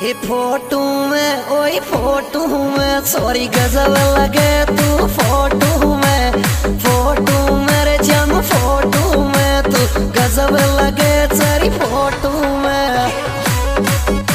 हे photo में, ओए photo में, सॉरी गजब लगे तू, फ़ोटो में, फ़ोटो मेरे जम फ़ोटो में, तू गजब लगे